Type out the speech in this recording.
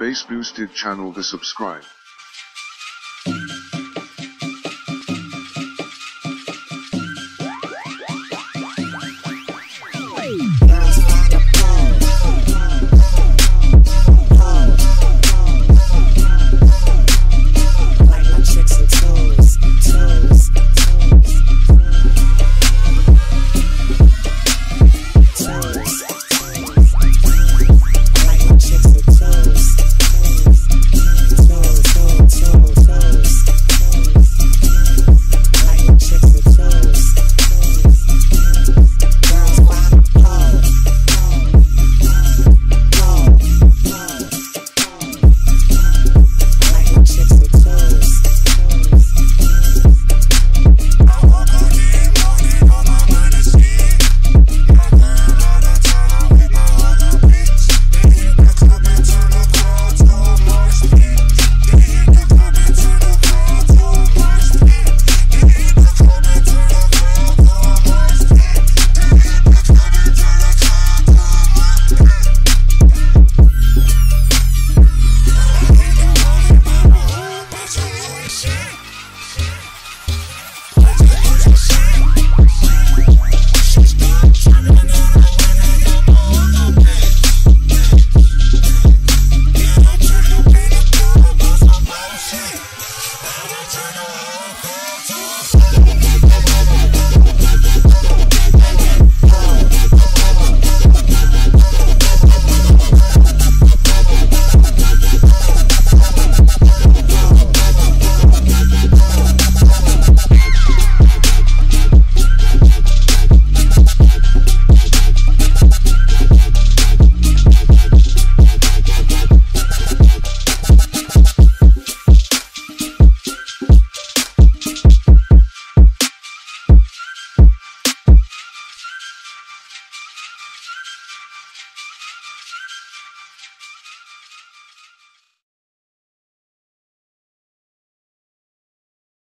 Bass Boosted channel to subscribe.